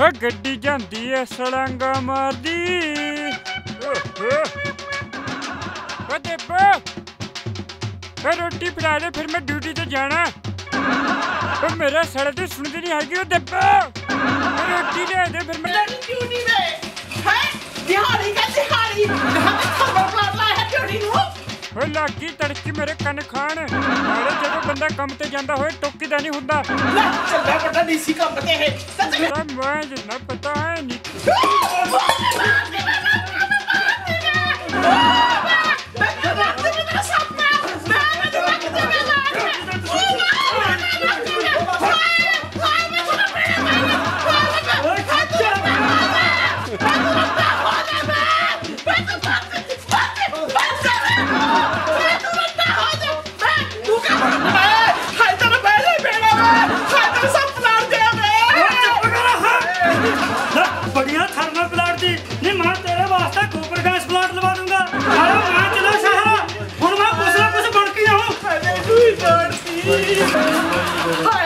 ਓ ਗੱਡੀ ਜਾਂਦੀ ਐ ਸੜਾਂਗਾ ਮਾਰਦੀ। ਓਹੋ ਓ ਦੇਬੋ ਓ ਰੋਟੀ ਬਣਾ ਦੇ ਫਿਰ ਮੈਂ ਡਿਊਟੀ ਤੇ ਜਾਣਾ। ਓ ਮੇਰਾ ਸੜ ਤੇ ਸੁਣਦੀ ਨਹੀਂ ਹੈਗੀ, ਉਹ ਦੇਬੋ ਰੋਟੀ ਲੈ ਦੇ ਫਿਰ ਮੈਂ ਡਿਊਟੀ ਲਾਗੀ ਤੜਕੀ ਮੇਰੇ ਕੰਨ ਖਾਣ। ਨਾਲੇ ਜਦੋਂ ਬੰਦਾ ਕੰਮ ਤੇ ਜਾਂਦਾ ਹੋਏ ਟੋਕੀ ਦਾ ਨਹੀਂ ਹੁੰਦਾ। ਲੈ ਚੱਲਦਾ ਵੱਡਾ ਡੀਸੀ ਕੰਮ ਤੇ ਹੈ ਸੱਚ ਤਾਂ ਮੈਂ ਜਿੰਨਾ ਪਤਾ ਹੈ ਨਹੀਂ Thank.